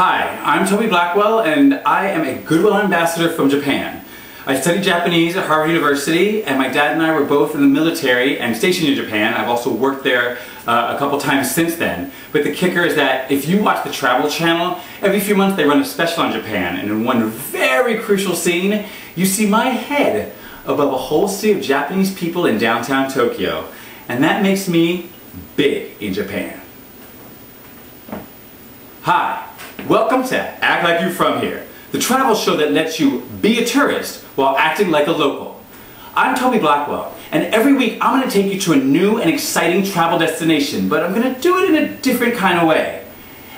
Hi, I'm Toby Blackwell and I am a Goodwill Ambassador from Japan. I studied Japanese at Harvard University and my dad and I were both in the military and stationed in Japan. I've also worked there uh, a couple times since then. But the kicker is that if you watch the Travel Channel, every few months they run a special on Japan and in one very crucial scene, you see my head above a whole sea of Japanese people in downtown Tokyo. And that makes me big in Japan. Hi, welcome to Act Like You're From Here, the travel show that lets you be a tourist while acting like a local. I'm Toby Blackwell, and every week I'm going to take you to a new and exciting travel destination, but I'm going to do it in a different kind of way.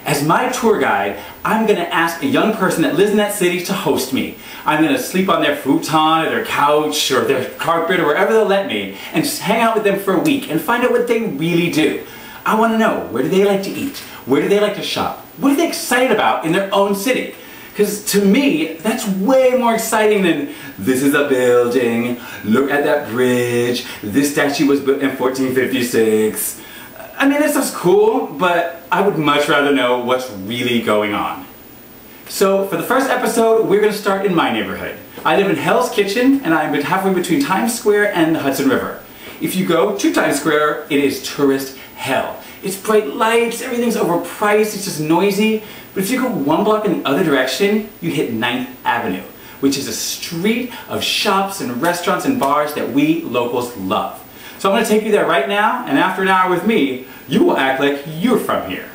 As my tour guide, I'm going to ask a young person that lives in that city to host me. I'm going to sleep on their futon or their couch or their carpet or wherever they'll let me and just hang out with them for a week and find out what they really do. I want to know where do they like to eat? Where do they like to shop? What are they excited about in their own city? Because to me, that's way more exciting than this is a building, look at that bridge, this statue was built in 1456. I mean, this is cool, but I would much rather know what's really going on. So for the first episode, we're going to start in my neighborhood. I live in Hell's Kitchen, and I'm halfway between Times Square and the Hudson River. If you go to Times Square, it is tourist hell. It's bright lights, everything's overpriced, it's just noisy. But if you go one block in the other direction, you hit 9th Avenue, which is a street of shops and restaurants and bars that we locals love. So I'm going to take you there right now, and after an hour with me, you will act like you're from here.